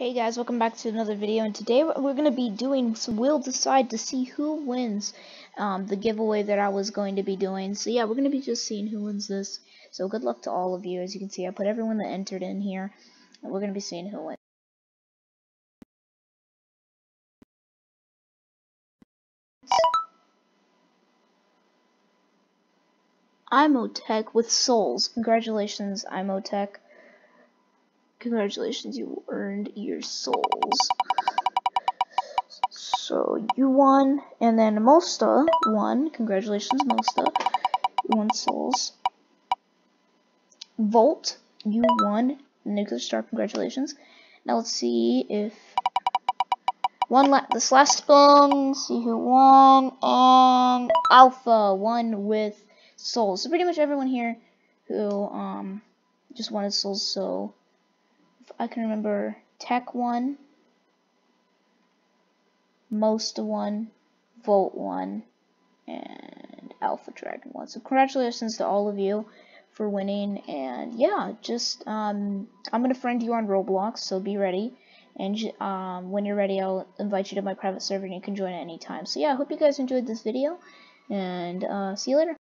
Hey guys, welcome back to another video, and today we're going to be doing some Wheel Decide to see who wins um, the giveaway that I was going to be doing. So yeah, we're going to be just seeing who wins this. So good luck to all of you. As you can see, I put everyone that entered in here, we're going to be seeing who wins. Imotech with souls. Congratulations, Imotech. Congratulations, you earned your souls. So you won, and then Mosta won. Congratulations, Mosta. You won souls. Vult, you won Nuclear Star. Congratulations. Now let's see if one la this last spin. See who won, and Alpha won with souls. So pretty much everyone here who um just wanted souls. So I can remember Tech 1, Most 1, Vult 1, and Alpha Dragon 1. So congratulations to all of you for winning, and yeah, just, um, I'm going to friend you on Roblox, so be ready, and um, when you're ready, I'll invite you to my private server, and you can join at any time. So yeah, I hope you guys enjoyed this video, and uh, see you later.